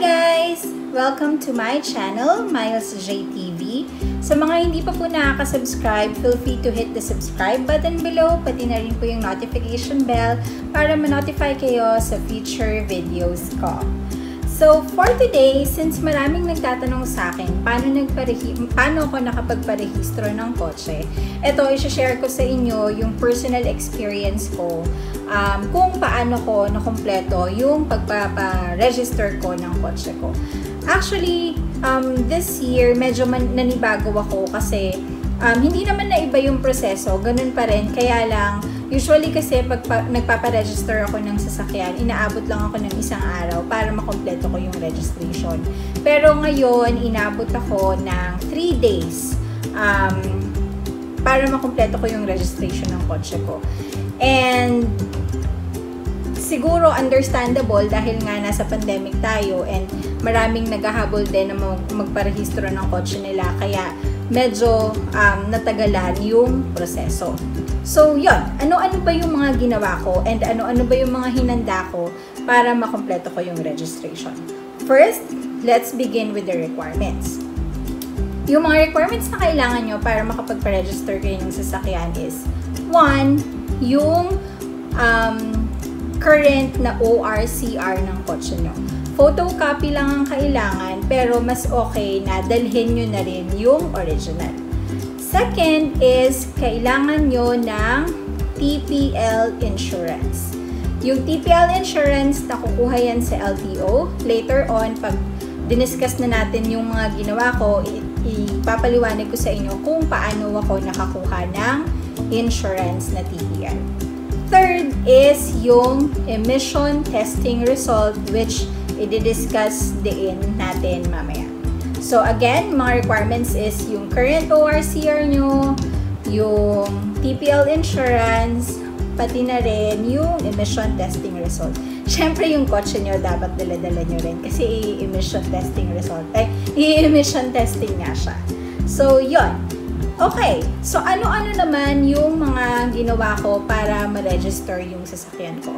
guys! Welcome to my channel, Miles JTV. Sa mga hindi pa po nakaka-subscribe, feel free to hit the subscribe button below, pati na rin po yung notification bell para ma-notify kayo sa future videos ko. So, for today, since maraming nagtatanong sa akin paano, paano ako nakapagparehistro ng kotse, ito, i-share ko sa inyo yung personal experience ko um, kung paano ko nakompleto yung pagpapa-register ko ng kotse ko. Actually, um, this year, medyo man, nanibago ako kasi um, hindi naman na iba yung proseso, ganun pa rin. Kaya lang, usually kasi pag pa, nagpaparegister ako ng sasakyan, inaabot lang ako ng isang araw para makompleto ko yung registration. Pero ngayon, inabot ako ng 3 days um, para makompleto ko yung registration ng kotse ko. And siguro understandable dahil nga nasa pandemic tayo and maraming naghahabol din na mag magparehistro ng kotse nila kaya medyo um, natagalan yung proseso. So, yon Ano-ano ba yung mga ginawa ko and ano-ano ba yung mga hinanda ko para makompleto ko yung registration? First, let's begin with the requirements. Yung mga requirements na kailangan nyo para makapagpa-register kayo ng sasakyan is one, yung um, current na ORCR ng kotse nyo. Photocopy lang ang kailangan, pero mas okay na dalhin nyo na rin yung original. Second is, kailangan nyo ng TPL insurance. Yung TPL insurance, nakukuha yan sa LTO. Later on, pag diniscuss na natin yung mga ginawa ko, ipapaliwanag ko sa inyo kung paano ako nakakuha ng insurance na TPL. Third is yung emission testing result which i-discuss din natin mamaya. So again, mga requirements is yung current ORCR nyo, yung TPL insurance, pati na rin yung emission testing result. Siyempre, yung kotse nyo dapat dala-dala nyo rin kasi emission testing result, ay, emission testing nga siya. So, yon Okay, so ano-ano naman yung mga ginawa ko para ma-register yung sasakyan ko?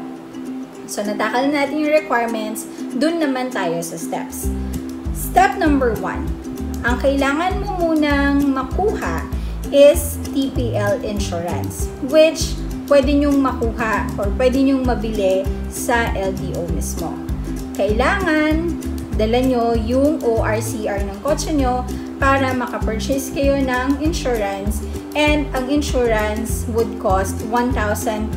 So, natakal natin yung requirements, dun naman tayo sa steps. Step number one, ang kailangan mo munang makuha is TPL insurance, which pwede nyong makuha or pwede nyong mabili sa LTO mismo. Kailangan dala nyo yung ORCR ng kotse nyo para makapurchase kayo ng insurance and ang insurance would cost 1,200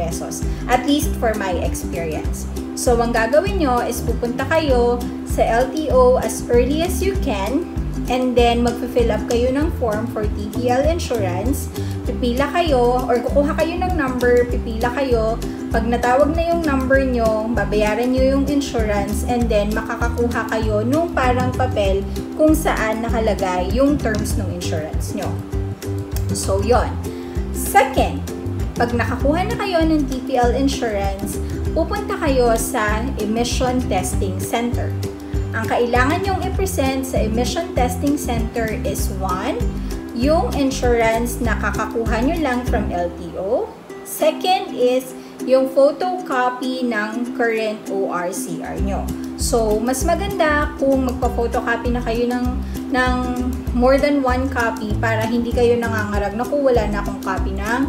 pesos. At least for my experience. So, ang gagawin nyo is pupunta kayo sa LTO as early as you can and then magpa-fill up kayo ng form for TPL insurance. Pipila kayo or kukuha kayo ng number, pipila kayo. Pag natawag na yung number nyo, babayaran nyo yung insurance and then makakakuha kayo nung parang papel kung saan nakalagay yung terms ng insurance nyo. So, yon. Second, pag nakakuha na kayo ng TPL insurance, pupunta kayo sa emission testing center. Ang kailangan nyong i-present sa emission testing center is one, yung insurance na kakakuha nyo lang from LTO. Second is yung photocopy ng current ORCR nyo. So, mas maganda kung magpa-photocopy na kayo ng, ng more than one copy para hindi kayo nangangarag na kung wala na akong copy ng,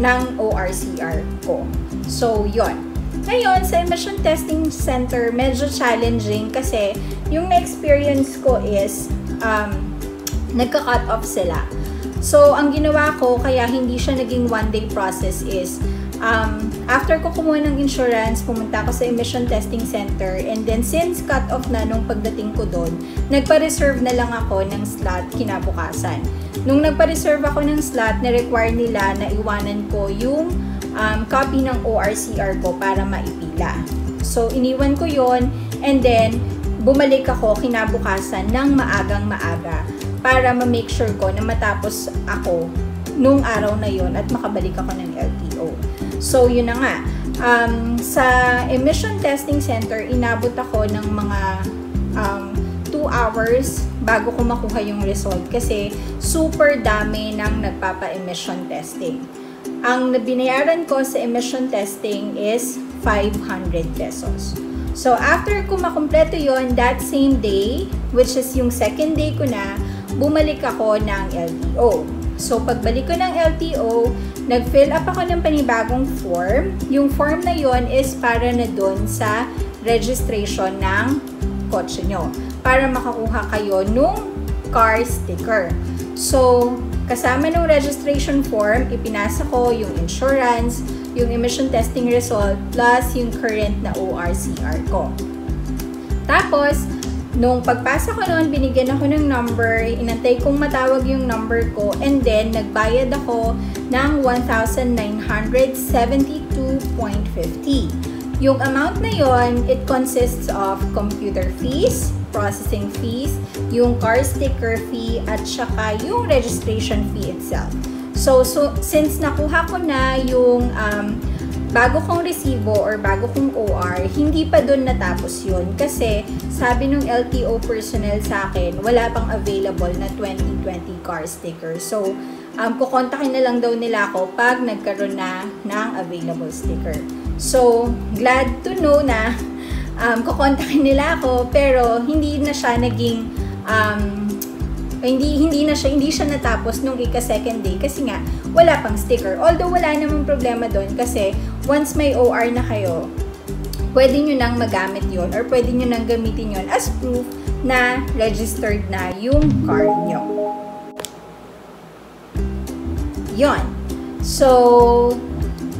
ng ORCR ko. So, yon ngayon, sa emission testing center, medyo challenging kasi yung na-experience ko is um, nagka-cut off sila. So, ang ginawa ko, kaya hindi siya naging one-day process is um, after ko kumuha ng insurance, pumunta ako sa emission testing center and then since cut off na nung pagdating ko doon, nagpa-reserve na lang ako ng slot kinabukasan. Nung nagpa-reserve ako ng slot, na-require nila na iwanan ko yung um, copy ng ORCR ko para maipila. So, iniwan ko yon and then, bumalik ako kinabukasan ng maagang maaga para ma-make sure ko na matapos ako nung araw na yon at makabalik ako ng. So, yun na nga. Um, sa emission testing center, inabot ako ng mga um, 2 hours bago ko makuha yung result kasi super dami ng nagpapa-emission testing. Ang binayaran ko sa emission testing is 500 pesos. So, after ko makumpleto yon that same day, which is yung second day ko na, bumalik ako ng LTO. So, pagbalik ko ng LTO, nag-fill up ako ng panibagong form. Yung form na yon is para na doon sa registration ng kotse nyo. Para makakuha kayo nung car sticker. So, kasama ng registration form, ipinasa ko yung insurance, yung emission testing result, plus yung current na ORCR ko. Tapos, nung pagpasa ko noon, binigyan ako ng number, inantay kong matawag yung number ko, and then, nagbayad ako ng 1,972.50. Yung amount na yon, it consists of computer fees, processing fees, yung car sticker fee, at saka yung registration fee itself. So, so since nakuha ko na yung um, bago kong resibo or bago kong OR, hindi pa doon natapos yun. Kasi sabi nung LTO personnel sa akin, wala pang available na 2020 car sticker. So, um, kukontakin na lang daw nila ako pag nagkaroon na ng available sticker. So, glad to know na um, kukontakin nila ako pero hindi na siya naging um, hindi hindi na siya hindi siya natapos nung ika second day kasi nga wala pang sticker. Although wala namang problema doon kasi once may OR na kayo, pwede nyo nang magamit yon or pwede nyo nang gamitin yon as proof na registered na yung car nyo. Yon. So,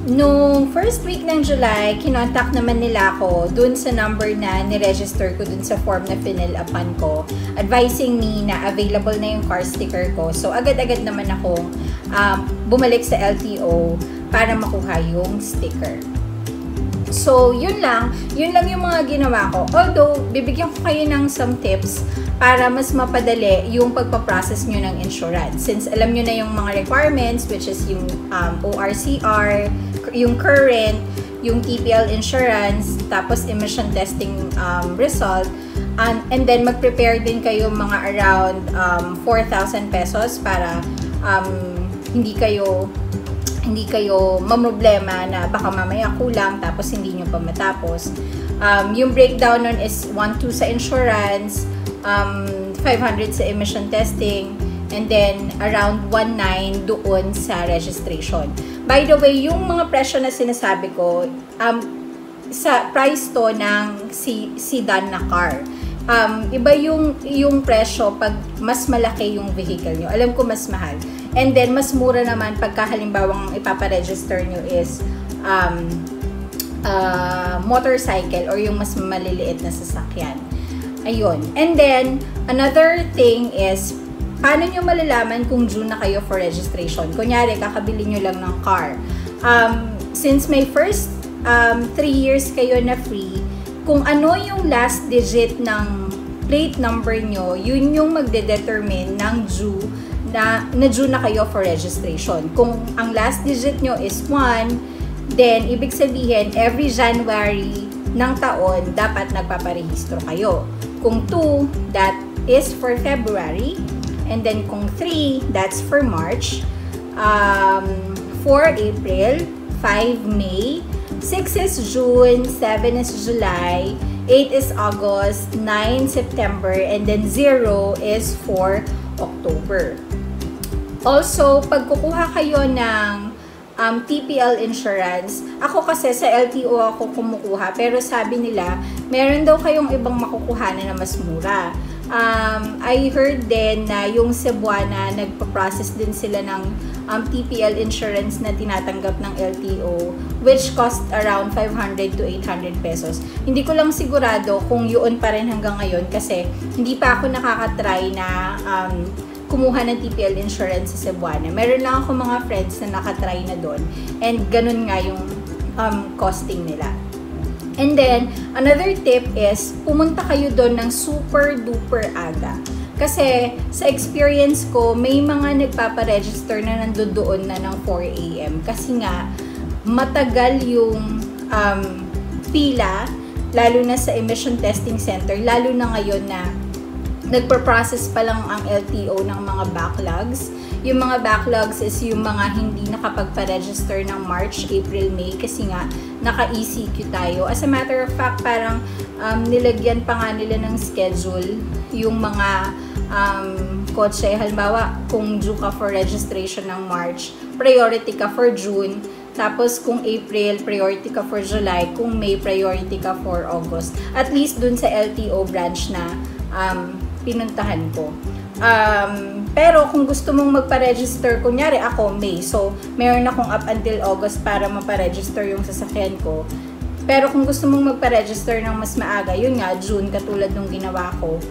Nung first week ng July, kinontak naman nila ako dun sa number na niregister ko dun sa form na fill upan ko, advising me na available na yung car sticker ko. So, agad-agad naman akong um, bumalik sa LTO para makuha yung sticker. So, yun lang. Yun lang yung mga ginawa ko. Although, bibigyan ko kayo ng some tips para mas mapadali yung pagpaprocess nyo ng insurance. Since alam nyo na yung mga requirements, which is yung um, ORCR, yung current, yung TPL insurance, tapos emission testing um, result, and, and then mag-prepare din kayo mga around um, 4,000 pesos para um, hindi kayo hindi kayo mamroblema na baka mamaya kulang tapos hindi nyo pa matapos. Um, yung breakdown nun is 1-2 sa insurance, um, 500 sa emission testing, and then around 1.9 doon sa registration. By the way, yung mga presyo na sinasabi ko, um, sa price to ng si sedan na car. Um, iba yung yung presyo pag mas malaki yung vehicle nyo. Alam ko mas mahal. And then mas mura naman pagka halimbawang ipaparegister nyo is um, uh, motorcycle or yung mas maliliit na sasakyan. Ayun. And then, another thing is, paano nyo malalaman kung due na kayo for registration? Kunyari, kakabili nyo lang ng car. Um, since may first um, 3 years kayo na free, kung ano yung last digit ng plate number nyo, yun yung magde-determine ng due na, na due na kayo for registration. Kung ang last digit nyo is 1, then ibig sabihin, every January ng taon, dapat nagpaparehistro kayo. Kung 2, that is for February. And then kung 3, that's for March. Um, 4 April, 5 May, 6 is June, 7 is July, 8 is August, 9 September, and then 0 is for October. Also, pag kukuha kayo ng um, TPL insurance. Ako kasi sa LTO ako kumukuha, pero sabi nila, meron daw kayong ibang makukuhanan na mas mura. Um, I heard din na yung Cebuana, nagpa-process din sila ng um, TPL insurance na tinatanggap ng LTO, which cost around 500 to 800 pesos. Hindi ko lang sigurado kung yun pa rin hanggang ngayon kasi hindi pa ako nakakatry na um, kumuha ng TPL insurance sa Cebuana. Meron lang ako mga friends na nakatry na doon. And ganun nga yung um, costing nila. And then, another tip is, pumunta kayo doon ng super duper aga. Kasi, sa experience ko, may mga nagpaparegister na nandoon na ng 4 a.m. Kasi nga, matagal yung um, pila, lalo na sa emission testing center, lalo na ngayon na nagpa-process pa lang ang LTO ng mga backlogs. Yung mga backlogs is yung mga hindi nakapagpa-register ng March, April, May kasi nga naka-ECQ tayo. As a matter of fact, parang um, nilagyan pa nga nila ng schedule yung mga um, kotse. Halimbawa, kung due ka for registration ng March, priority ka for June. Tapos, kung April, priority ka for July. Kung May, priority ka for August. At least dun sa LTO branch na um, pinuntahan ko. Um, pero kung gusto mong magpa-register, kunyari ako May, so meron akong up until August para mapa-register yung sasakyan ko. Pero kung gusto mong magpa-register ng mas maaga, yun nga, June, katulad nung ginawa ko,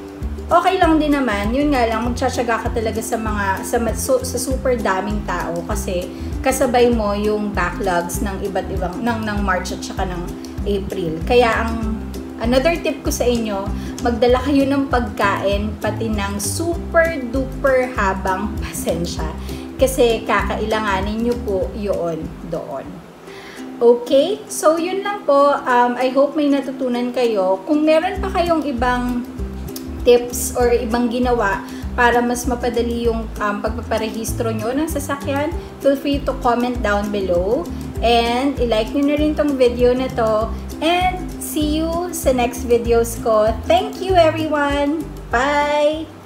okay lang din naman. Yun nga lang, magtsatsaga ka talaga sa mga, sa, sa super daming tao kasi kasabay mo yung backlogs ng iba't ibang, ng, ng March at saka ng April. Kaya ang Another tip ko sa inyo, magdala kayo ng pagkain pati ng super duper habang pasensya. Kasi kakailanganin nyo po yun doon. Okay? So, yun lang po. Um, I hope may natutunan kayo. Kung meron pa kayong ibang tips or ibang ginawa para mas mapadali yung um, pagpaparehistro nyo ng sasakyan, feel free to comment down below. And, ilike nyo na rin tong video na to. And, see you sa next videos ko. Thank you everyone! Bye!